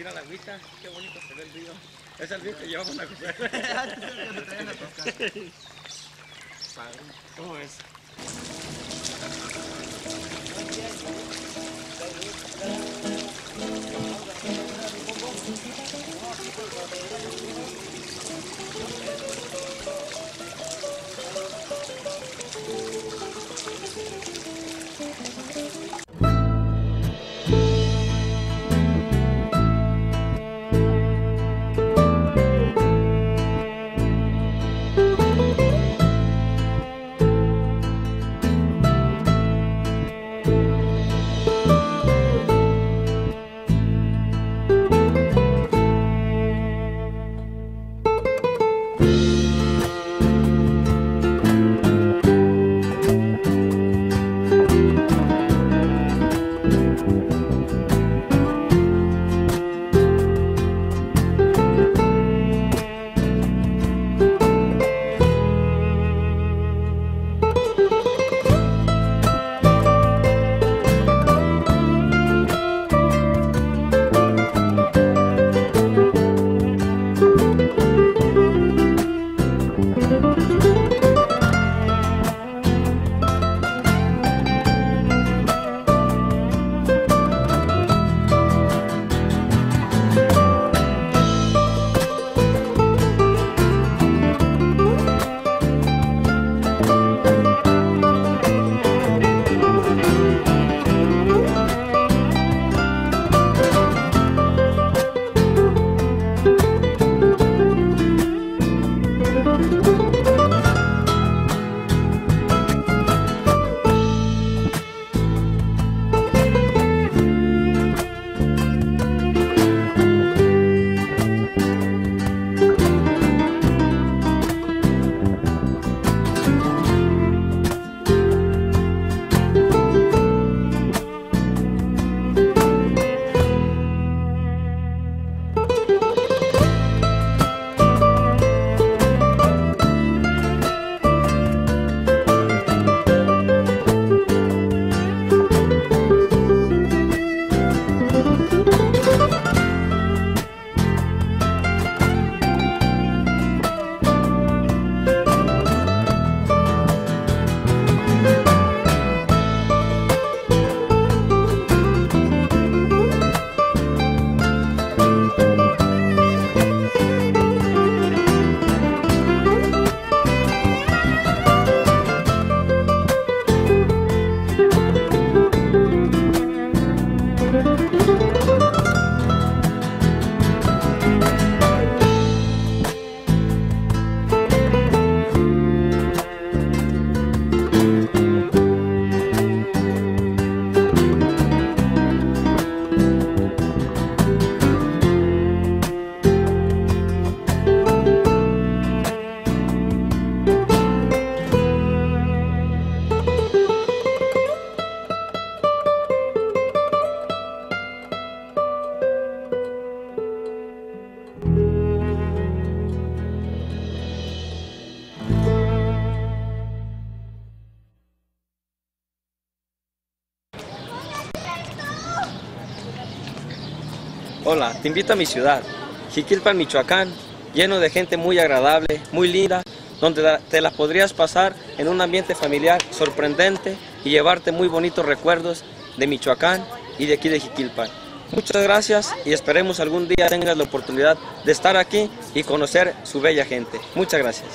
agüita, qué bonito se ve el río. Es el río que llevamos a cruzar. ¿Cómo es? Hola, te invito a mi ciudad, Jiquilpan, Michoacán, lleno de gente muy agradable, muy linda, donde te la podrías pasar en un ambiente familiar sorprendente y llevarte muy bonitos recuerdos de Michoacán y de aquí de Jiquilpan. Muchas gracias y esperemos algún día tengas la oportunidad de estar aquí y conocer su bella gente. Muchas gracias.